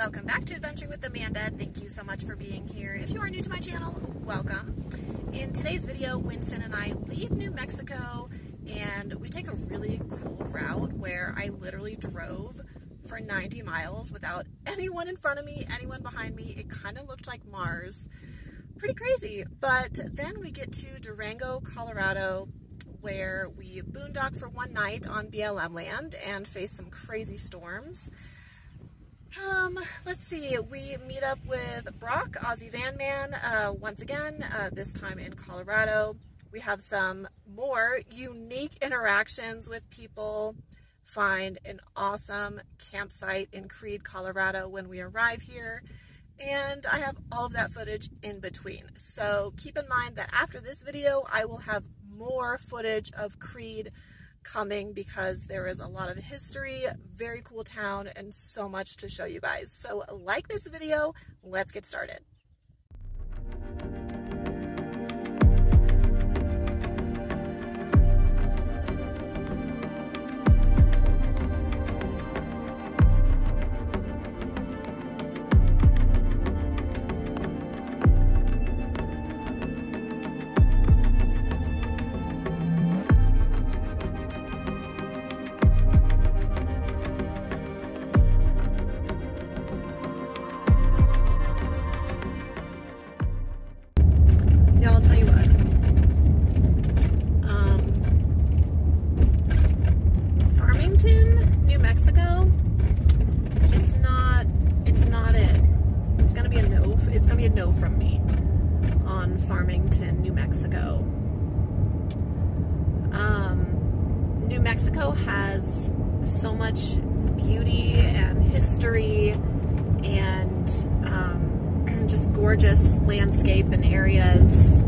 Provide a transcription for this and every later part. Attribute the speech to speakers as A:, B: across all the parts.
A: welcome back to Adventuring with Amanda. Thank you so much for being here. If you are new to my channel, welcome. In today's video, Wynston and I leave New Mexico and we take a really cool route where I literally drove for 90 miles without anyone in front of me, anyone behind me. It kind of looked like Mars. Pretty crazy. But then we get to Durango, Colorado, where we boondock for one night on BLM land and face some crazy storms. Um, let's see, we meet up with Brock, Aussie Van Man, uh, once again, uh, this time in Colorado. We have some more unique interactions with people, find an awesome campsite in Creede, Colorado when we arrive here, and I have all of that footage in between. So keep in mind that after this video, I will have more footage of Creede coming because there is a lot of history, very cool town, and so much to show you guys. So like this video, let's get started. Mexico New Mexico has so much beauty and history and um, just gorgeous landscape and areas.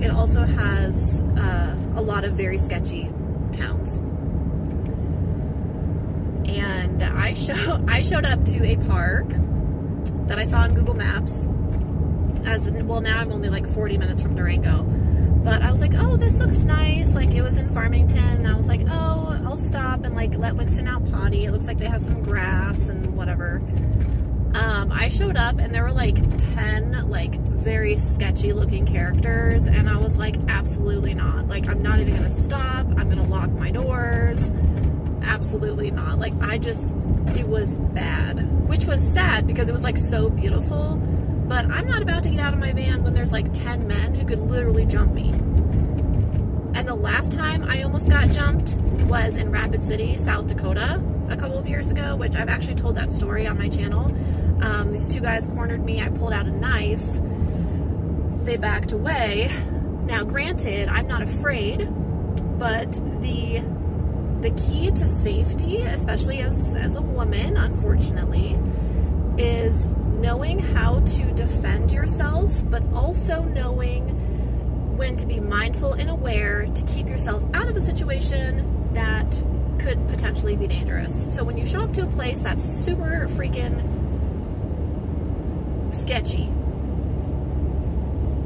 A: It also has uh, a lot of very sketchy towns. And I show I showed up to a park that I saw on Google Maps. As well, now I'm only like 40 minutes from Durango but I was like, oh, this looks nice. Like it was in Farmington. And I was like, oh, I'll stop and like let Wynston out potty. It looks like they have some grass and whatever. Um, I showed up and there were like 10 like very sketchy looking characters. And I was like, absolutely not. Like I'm not even to stop. I'm to lock my doors. Absolutely not. Like I just, it was bad, which was sad because it was like so beautiful but I'm not about to get out of my van when there's like 10 men who could literally jump me. And the last time I almost got jumped was in Rapid City, South Dakota, a couple of years ago, which I've actually told that story on my channel. Um, these two guys cornered me. I pulled out a knife. They backed away. Now, granted, I'm not afraid, but the the key to safety, especially as, as a woman, unfortunately, is knowing how to defend yourself, but also knowing when to be mindful and aware to keep yourself out of a situation that could potentially be dangerous. So when you show up to a place that's super freaking sketchy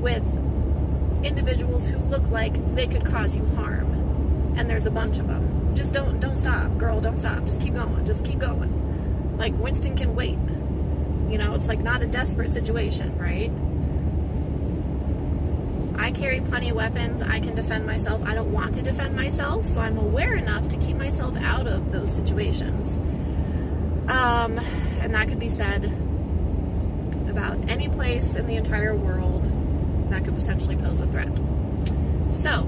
A: with individuals who look like they could cause you harm and there's a bunch of them just don't don't stop girl don't stop just keep going just keep going like Wynston can wait you know, it's like not a desperate situation, right? I carry plenty of weapons. I can defend myself. I don't want to defend myself, so I'm aware enough to keep myself out of those situations. Um, and that could be said about any place in the entire world that could potentially pose a threat. So,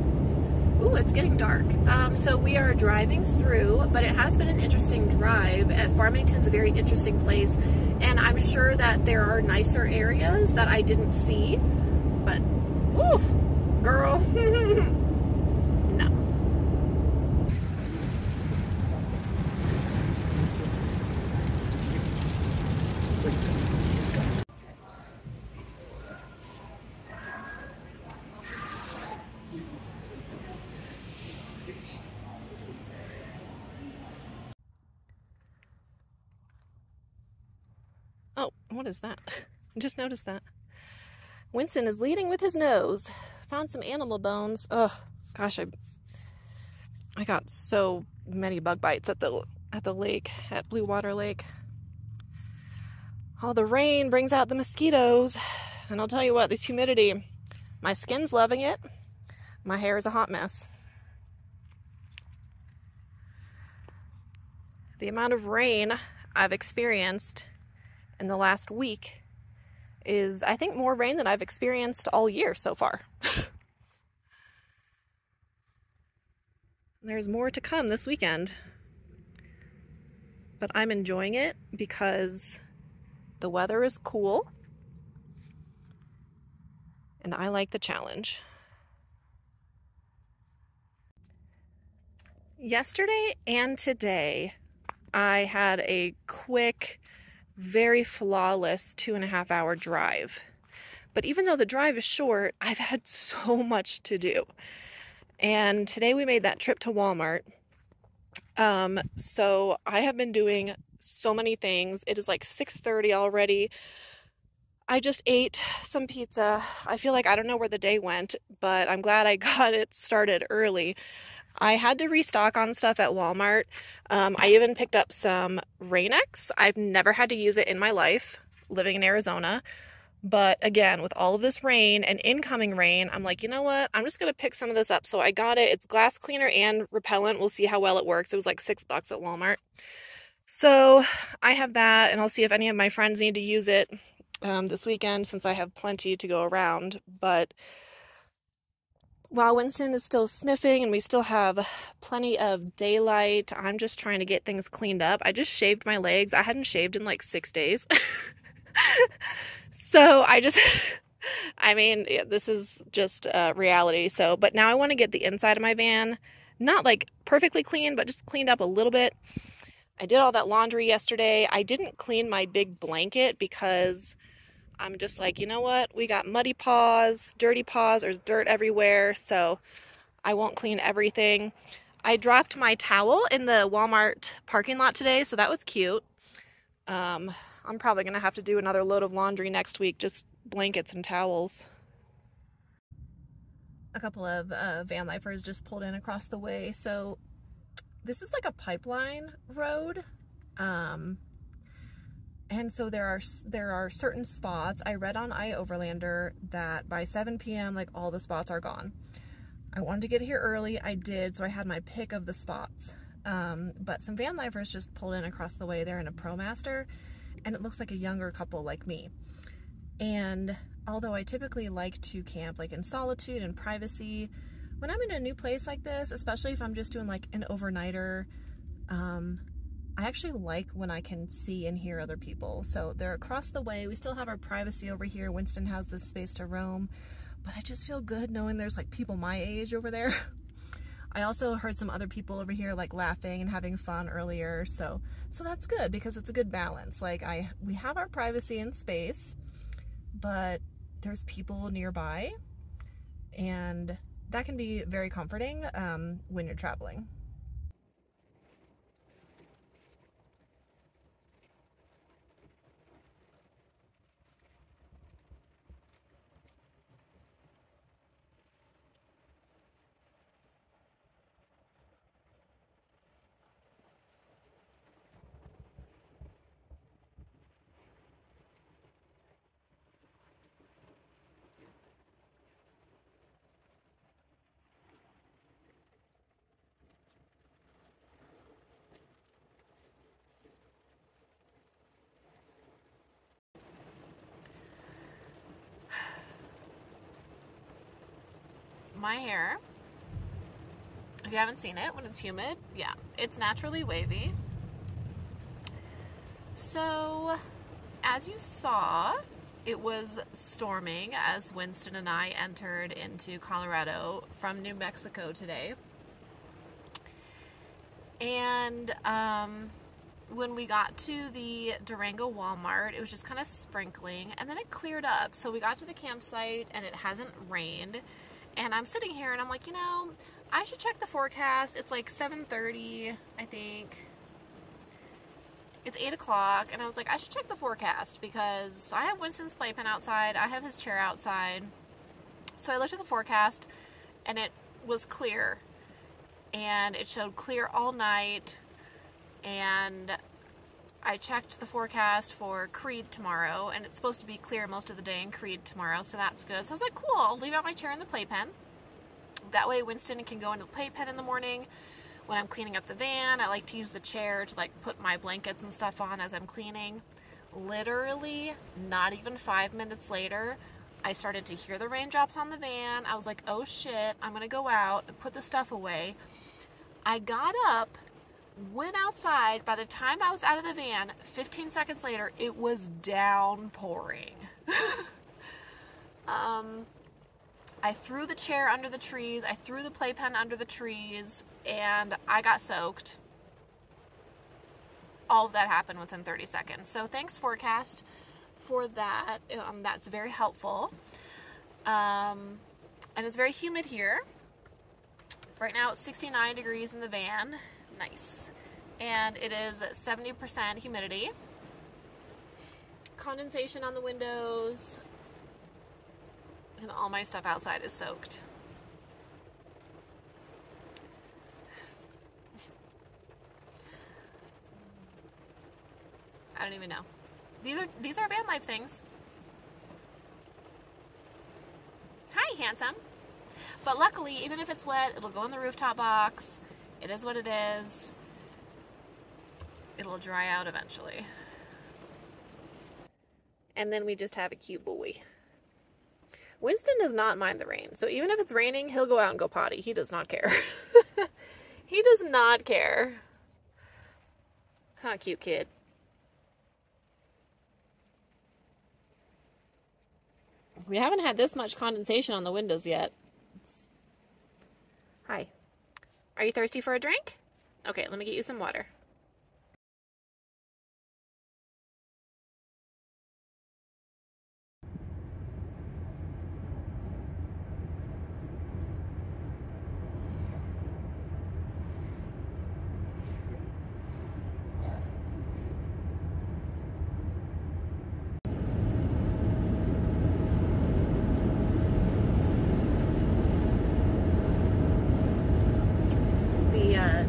A: Ooh, it's getting dark. Um, so we are driving through, but it has been an interesting drive. At Farmington's a very interesting place, and I'm sure that there are nicer areas that I didn't see, but ooh, girl, Oh, what is that? Just noticed that. Wynston is leading with his nose. Found some animal bones. Oh, gosh, I I got so many bug bites at the at the lake, at Blue Water Lake. all the rain brings out the mosquitoes. And I'll tell you what, this humidity, my skin's loving it. My hair is a hot mess. The amount of rain I've experienced in the last week is, I think, more rain than I've experienced all year so far. There's more to come this weekend. But I'm enjoying it because the weather is cool and I like the challenge. Yesterday and today, I had a quick, very flawless two and a half hour drive. But even though the drive is short, I've had so much to do. And today we made that trip to Walmart. Um, so I have been doing so many things. It is like 6:30 already. I just ate some pizza. I feel like I don't know where the day went, but I'm glad I got it started early. I had to restock on stuff at Walmart. Um, I even picked up some Rain-X. I've never had to use it in my life living in Arizona. But again, with all of this rain and incoming rain, I'm like, you know what? I'm just going to pick some of this up. So I got it. It's glass cleaner and repellent. We'll see how well it works. It was like six bucks at Walmart. So I have that, and I'll see if any of my friends need to use it um, this weekend since I have plenty to go around. But while Wynston is still sniffing and we still have plenty of daylight, I'm just trying to get things cleaned up. I just shaved my legs. I hadn't shaved in like six days. so I just, I mean, this is just uh, reality. So, but now I want to get the inside of my van, not like perfectly clean, but just cleaned up a little bit. I did all that laundry yesterday. I didn't clean my big blanket because I'm just like, you know what? We got muddy paws, dirty paws, there's dirt everywhere, so I won't clean everything. I dropped my towel in the Walmart parking lot today, so that was cute. Um, I'm probably going to have to do another load of laundry next week, just blankets and towels. A couple of uh, van lifers just pulled in across the way, so this is like a pipeline road. Um, and so there are there are certain spots. I read on iOverlander that by 7 p.m. like all the spots are gone. I wanted to get here early. I did, so I had my pick of the spots. Um, but some van lifers just pulled in across the way. They're in a ProMaster, and it looks like a younger couple like me. And although I typically like to camp like in solitude and privacy, when I'm in a new place like this, especially if I'm just doing like an overnighter, um, I actually like when I can see and hear other people. So they're across the way. We still have our privacy over here. Wynston has this space to roam, but I just feel good knowing there's like people my age over there. I also heard some other people over here like laughing and having fun earlier. So, so that's good because it's a good balance. Like I, we have our privacy and space, but there's people nearby and that can be very comforting um, when you're traveling. My hair, if you haven't seen it when it's humid, yeah, it's naturally wavy. So, as you saw, it was storming as Wynston and I entered into Colorado from New Mexico today. And um, when we got to the Durango Walmart, it was just kind of sprinkling and then it cleared up. So we got to the campsite and it hasn't rained. And I'm sitting here and I'm like, you know, I should check the forecast. It's like 7.30, I think. It's 8 o'clock, and I was like, I should check the forecast because I have Wynston's playpen outside. I have his chair outside. So I looked at the forecast, and it was clear. And it showed clear all night. And I checked the forecast for Creede tomorrow, and it's supposed to be clear most of the day in Creede tomorrow, so that's good. So I was like, cool, I'll leave out my chair in the playpen. That way Wynston can go into the playpen in the morning when I'm cleaning up the van. I like to use the chair to like put my blankets and stuff on as I'm cleaning. Literally, not even five minutes later, I started to hear the raindrops on the van. I was like, oh shit, I'm gonna go out and put the stuff away. I got up, went outside. By the time I was out of the van, 15 seconds later, it was downpouring. um, I threw the chair under the trees, I threw the playpen under the trees, and I got soaked. All of that happened within 30 seconds. So thanks, forecast, for that. Um, that's very helpful. Um, and it's very humid here. Right now it's 69 degrees in the van. Nice. And it is 70% humidity. Condensation on the windows. And all my stuff outside is soaked. I don't even know. These are these are van life things. Hi, handsome. But luckily, even if it's wet, it'll go in the rooftop box. It is what it is. It'll dry out eventually. And then we just have a cute boy. Wynston does not mind the rain. So even if it's raining, he'll go out and go potty. He does not care. he does not care. Huh, cute kid. We haven't had this much condensation on the windows yet. It's... Hi. Are you thirsty for a drink? Okay, let me get you some water.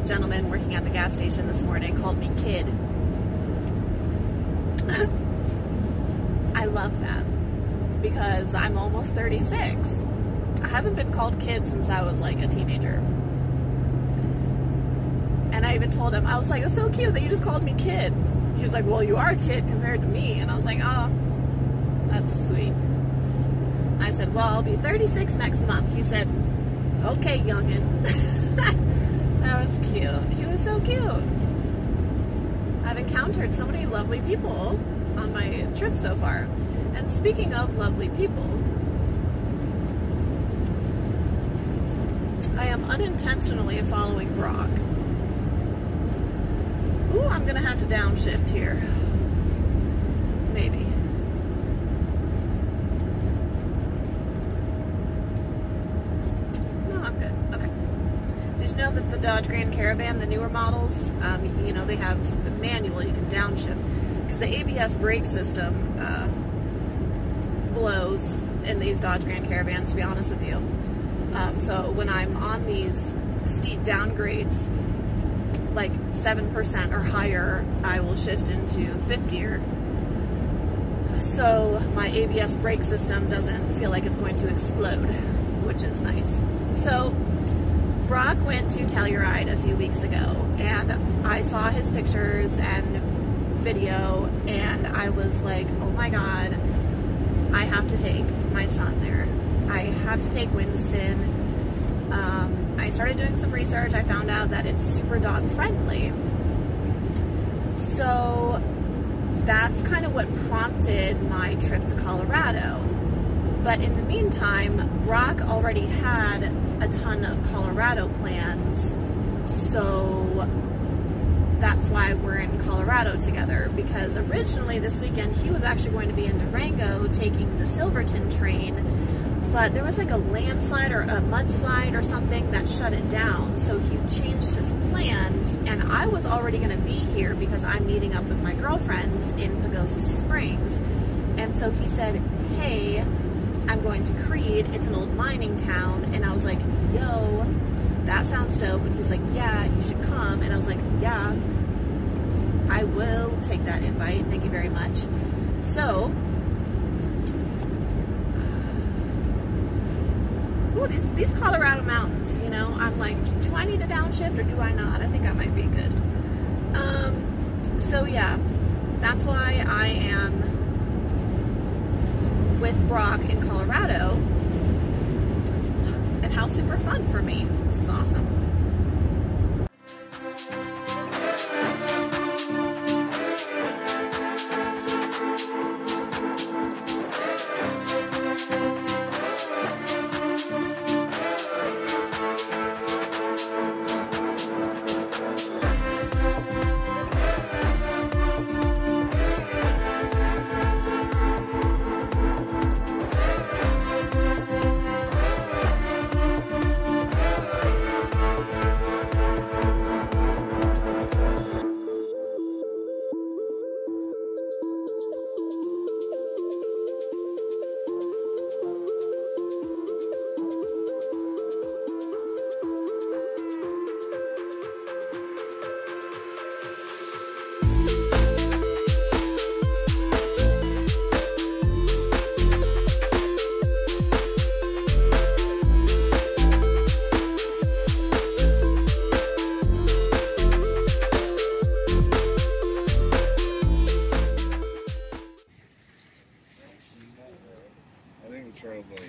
A: gentleman working at the gas station this morning called me kid. I love that because I'm almost 36. I haven't been called kid since I was like a teenager. And I even told him, I was like, it's so cute that you just called me kid. He was like, well, you are a kid compared to me. And I was like, oh, that's sweet. I said, well, I'll be 36 next month. He said, okay, youngin'. That was cute. He was so cute. I've encountered so many lovely people on my trip so far. And speaking of lovely people, I am unintentionally following Brock. Ooh, I'm gonna have to downshift here. Maybe. No, I'm good. Okay. Just know that the Dodge Grand Caravan, the newer models, um, you know, they have a manual, you can downshift. Because the ABS brake system uh, blows in these Dodge Grand Caravans, to be honest with you. So when I'm on these steep downgrades, like 7% or higher, I will shift into fifth gear. So my ABS brake system doesn't feel like it's going to explode, which is nice. So Brock went to Telluride a few weeks ago and I saw his pictures and video and I was like, oh my god, I have to take my son there. I have to take Wynston. Um, I started doing some research. I found out that it's super dog friendly. So that's kind of what prompted my trip to Colorado. But in the meantime, Brock already had a ton of Colorado plans. So that's why we're in Colorado together because originally this weekend he was actually going to be in Durango taking the Silverton train but there was like a landslide or a mudslide or something that shut it down so he changed his plans and I was already going to be here because I'm meeting up with my girlfriends in Pagosa Springs and so he said hey I'm going to Creede. It's an old mining town. And I was like, yo, that sounds dope. And he's like, yeah, you should come. And I was like, yeah. I will take that invite. Thank you very much. So, ooh, these, these Colorado mountains, you know, I'm like, do I need to downshift or do I not? I think I might be good. Um, so yeah, that's why I am with Brock in Colorado and how super fun for me. This is awesome.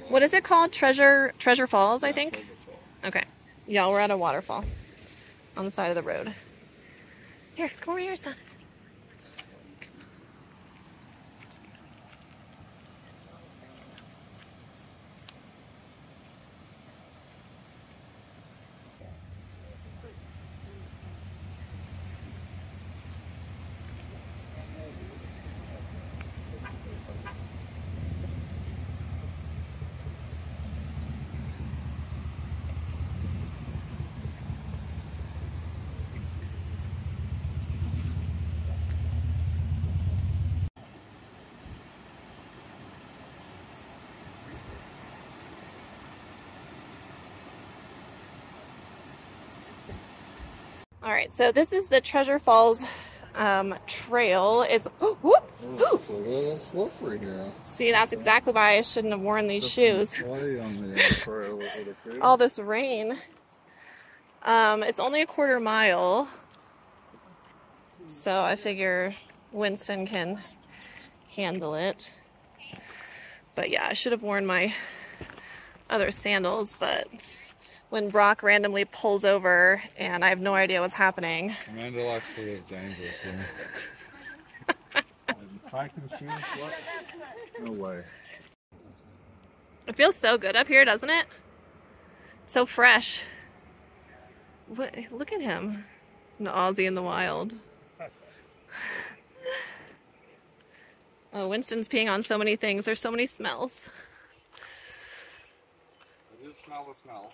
A: What is it called? Treasure Treasure Falls, I think. Okay. Yeah, we're at a waterfall on the side of the road. Here, come over here, son. So this is the Treasure Falls um, trail. It's whoop.
B: Oh, it's a little slippery.
A: See, that's exactly why I shouldn't have worn these shoes.
B: On the trail with it, okay?
A: All this rain. Um, it's only a quarter mile, so I figure Wynston can handle it. But yeah, I should have worn my other sandals, but when Brock randomly pulls over and I have no idea what's happening,
B: Amanda likes to live dangerous here. Hiking shoes? What? No way.
A: it feels so good up here, doesn't it? So fresh. What, look at him, an Aussie in the wild. Oh, Wynston's peeing on so many things. There's so many smells.
B: I do smell the smells.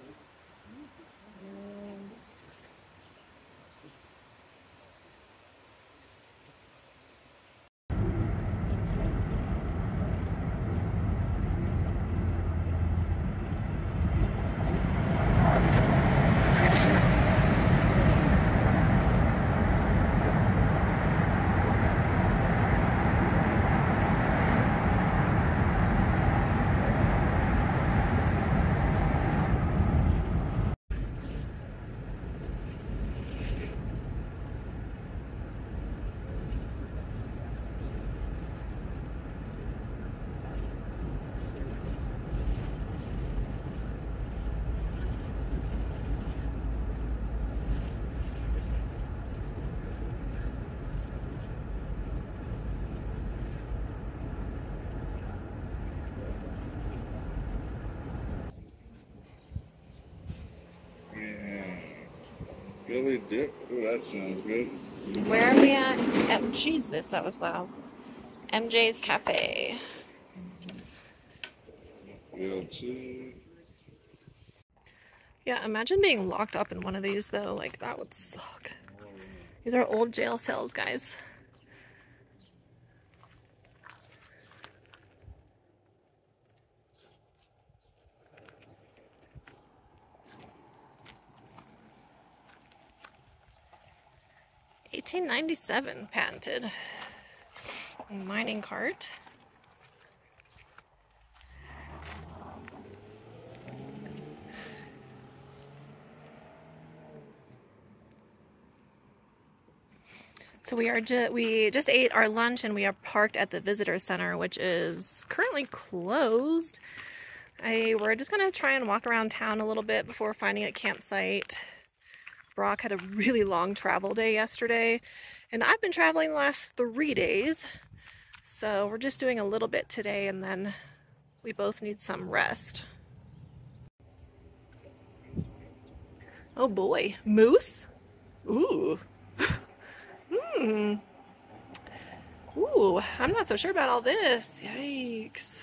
C: And or
B: Philly dip. Ooh, that sounds good.
A: Where are we at? Oh, Jesus, that was loud. MJ's Cafe.
B: Grilled.
A: Yeah, imagine being locked up in one of these though. Like that would suck. These are old jail cells, guys. Eighteen ninety seven patented mining cart. So we are ju we just ate our lunch and we are parked at the visitor center, which is currently closed. I we're just gonna try and walk around town a little bit before finding a campsite. Brock had a really long travel day yesterday, and I've been traveling the last three days. So we're just doing a little bit today and then we both need some rest. Oh boy, moose? Ooh. hmm. Ooh, I'm not so sure about all this. Yikes.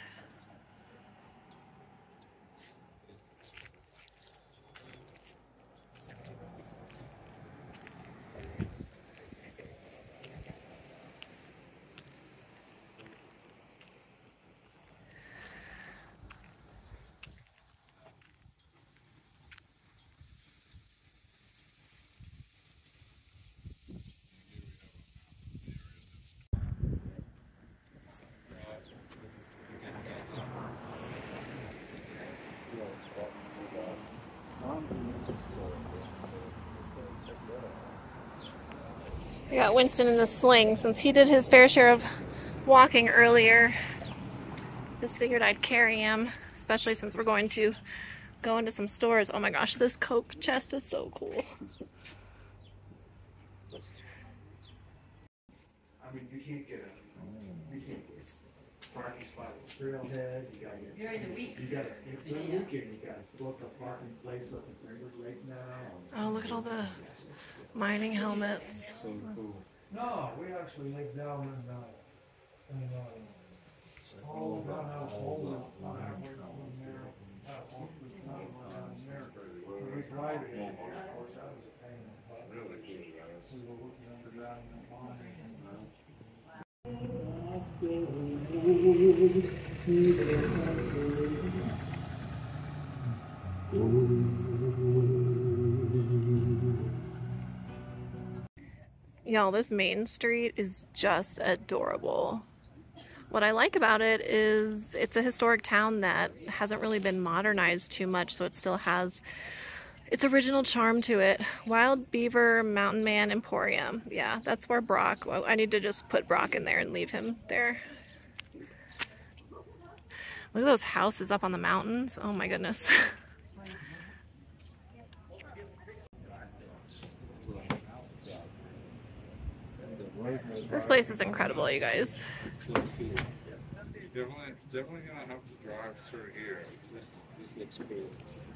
A: I got Wynston in the sling since he did his fair share of walking earlier. Just figured I'd carry him, especially since we're going to go into some stores. Oh my gosh, this Coke chest is so cool.
C: I mean, you can't get a, you can't get a parking spot with trailhead, you gotta get.
D: During the week.
C: You gotta, if the weekend, you gotta book a parking place up in Greenwood right now.
A: Oh, look at all the mining helmets.
B: So cool.
C: No, we actually live down in, uh, in, uh, all down out Holden, we're down there, uh, Holden, down there. When we drive it, of course, that was a pain in.
B: Really cool.
C: We were working underground in the mine.
A: Y'all, this main street is just adorable. What I like about it is it's a historic town that hasn't really been modernized too much, so it still has its original charm to it. Wild Beaver Mountain Man Emporium. Yeah, that's where Brock, well, I need to just put Brock in there and leave him there. Look at those houses up on the mountains. Oh my goodness. this place is incredible, you guys.
B: So. Definitely, definitely gonna have to drive through here. This, this looks cool.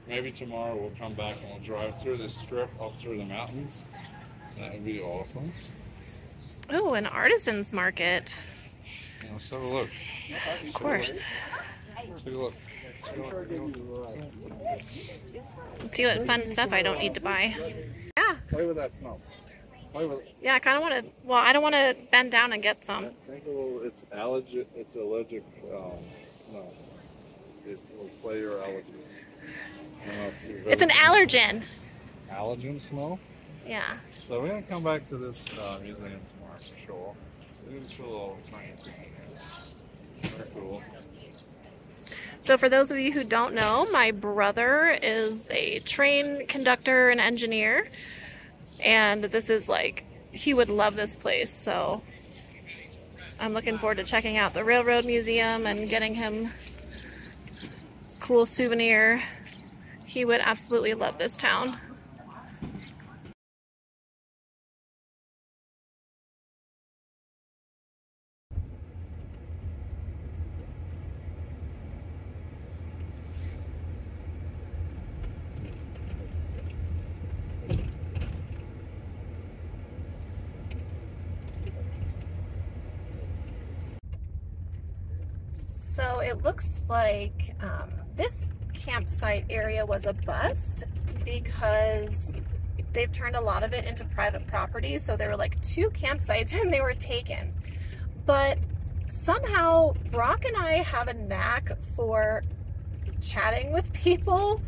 B: Maybe tomorrow we'll come back and we'll drive through this strip up through the mountains. That would be awesome.
A: Oh, an artisan's market.
B: Let's have a look.
A: Of course.
B: Take a look. Take a look.
A: Let's see what fun stuff I don't need to buy. Yeah,
B: Play with that snow. Play with it.
A: yeah, I kind of want to, well, I don't want to bend down and get some.
B: Think a little, it's allergic, it's allergic, um, no. It will play your allergies. I don't know if you've
A: It's an
B: ever seen
A: allergen.
B: Allergen snow?
A: Yeah.
B: So we're gonna come back to this uh, museum tomorrow for sure. We're gonna do a little tiny thing. Very cool.
A: So for those of you who don't know, my brother is a train conductor and engineer. And this is like, he would love this place. So I'm looking forward to checking out the Railroad Museum and getting him cool souvenir. He would absolutely love this town. So looks like um, this campsite area was a bust because they've turned a lot of it into private property. So there were like two campsites and they were taken. But somehow Brock and I have a knack for chatting with people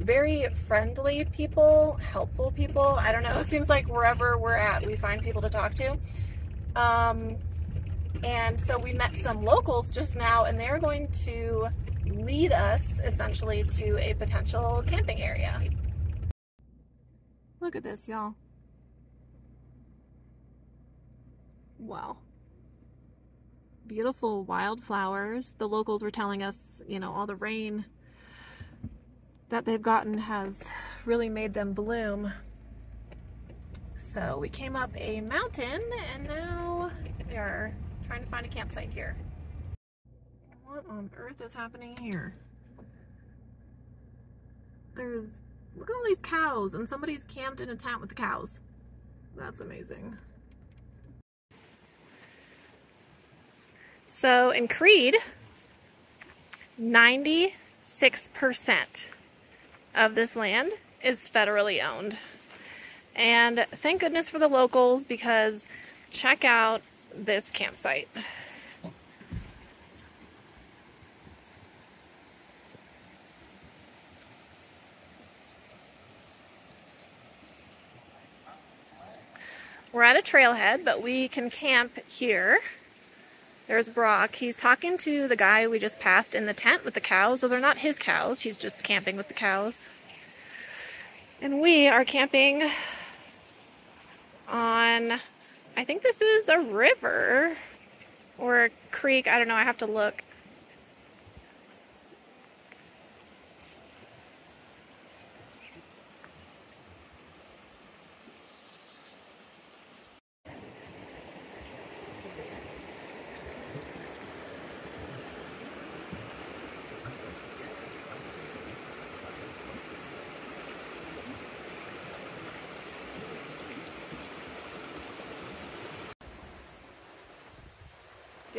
A: very friendly people, helpful people. I don't know. It seems like wherever we're at, we find people to talk to. Um, and so we met some locals just now, and they're going to lead us essentially to a potential camping area. Look at this, y'all. Wow. Beautiful wildflowers. The locals were telling us, you know, all the rain that they've gotten has really made them bloom. So we came up a mountain and now we are trying to find a campsite here. What on earth is happening here? There's, look at all these cows and somebody's camped in a tent with the cows. That's amazing. So in Creede, 96% of this land is federally owned. And thank goodness for the locals because check out this campsite. We're at a trailhead, but we can camp here. There's Brock. He's talking to the guy we just passed in the tent with the cows. Those are not his cows. He's just camping with the cows. And we are camping on, I think this is a river or a creek. I don't know. I have to look.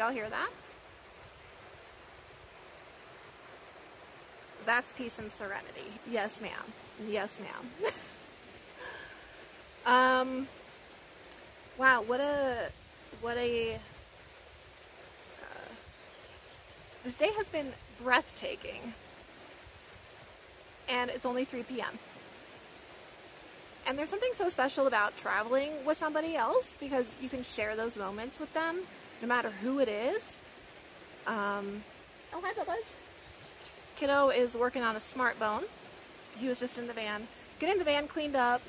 A: Y'all hear that? That's peace and serenity. Yes, ma'am. Yes, ma'am. um, wow, what a, what a, uh, this day has been breathtaking. And it's only 3 p.m. And there's something so special about traveling with somebody else because you can share those moments with them no matter who it is. Um, oh, hi, Bubba's. Kiddo is working on a smart bone. He was just in the van. Getting the van cleaned up.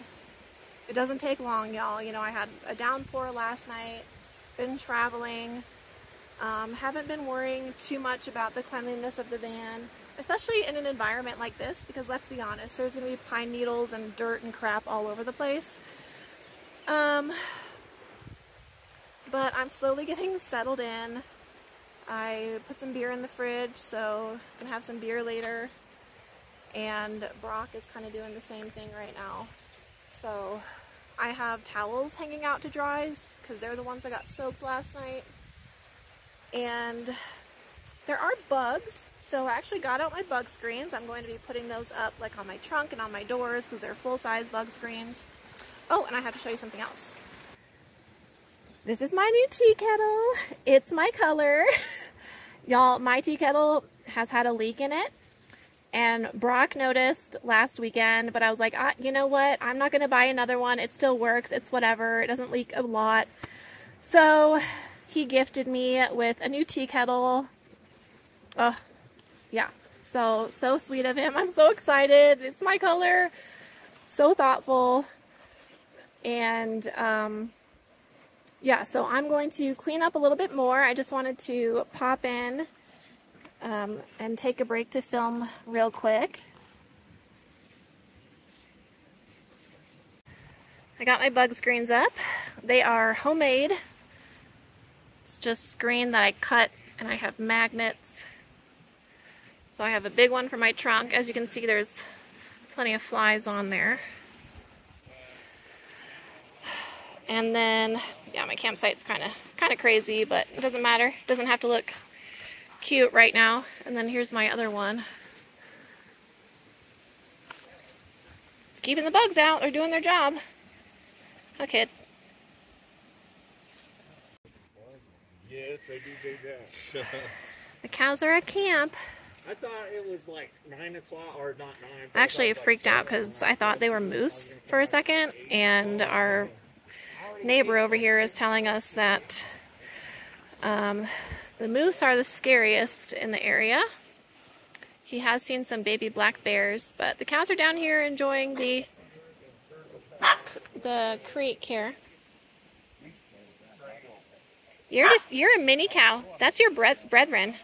A: It doesn't take long, y'all. You know, I had a downpour last night, been traveling, um, haven't been worrying too much about the cleanliness of the van, especially in an environment like this, because let's be honest, there's going to be pine needles and dirt and crap all over the place. Um, but I'm slowly getting settled in. I put some beer in the fridge so I'm gonna have some beer later. And Brock is kind of doing the same thing right now. So I have towels hanging out to dry because they're the ones I got soaked last night. And there are bugs. So I actually got out my bug screens. I'm going to be putting those up like on my trunk and on my doors because they're full-size bug screens. Oh, and I have to show you something else. This is my new tea kettle. It's my color. Y'all, my tea kettle has had a leak in it. And Brock noticed last weekend, but I was like, you know what? I'm not going to buy another one. It still works. It's whatever. It doesn't leak a lot. So he gifted me with a new tea kettle. Oh, yeah. So, so sweet of him. I'm so excited. It's my color. So thoughtful. And, um, yeah, so I'm going to clean up a little bit more. I just wanted to pop in um, and take a break to film real quick. I got my bug screens up. They are homemade. It's just screen that I cut and I have magnets. So I have a big one for my trunk. As you can see, there's plenty of flies on there. And then, yeah, my campsite's kind of kind of crazy, but it doesn't matter. It doesn't have to look cute right now. And then here's my other one. It's keeping the bugs out. They're doing their job. Okay.
C: Yes, I do dig that.
A: The cows are at camp.
C: I thought it was like nine o'clock or not nine. but
A: Actually, it
C: was like
A: freaked out because I thought they were moose for a second, and our neighbor over here is telling us that um, the moose are the scariest in the area. He has seen some baby black bears, but the cows are down here enjoying the the creek here. You're just you're a mini cow. That's your bre- brethren.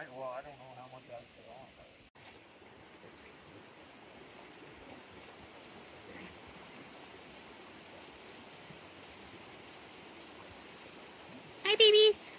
C: I, well, I don't know how much I put on.
A: Hi, babies.